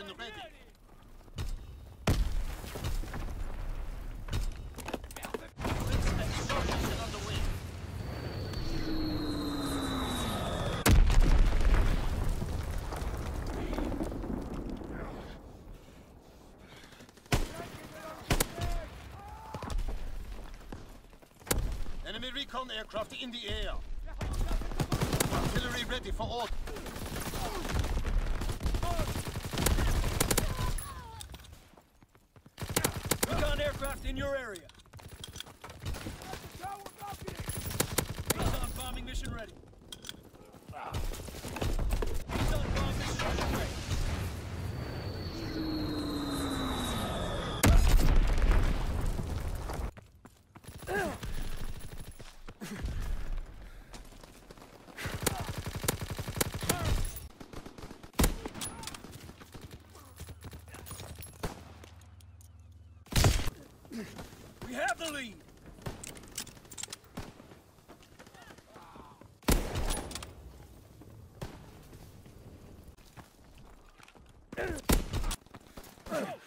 mission ready. Enemy recon aircraft in the air. Artillery ready for order. Recon aircraft in your area. Recon bombing mission ready. Recon bomb mission underway. We have the lead! Ugh!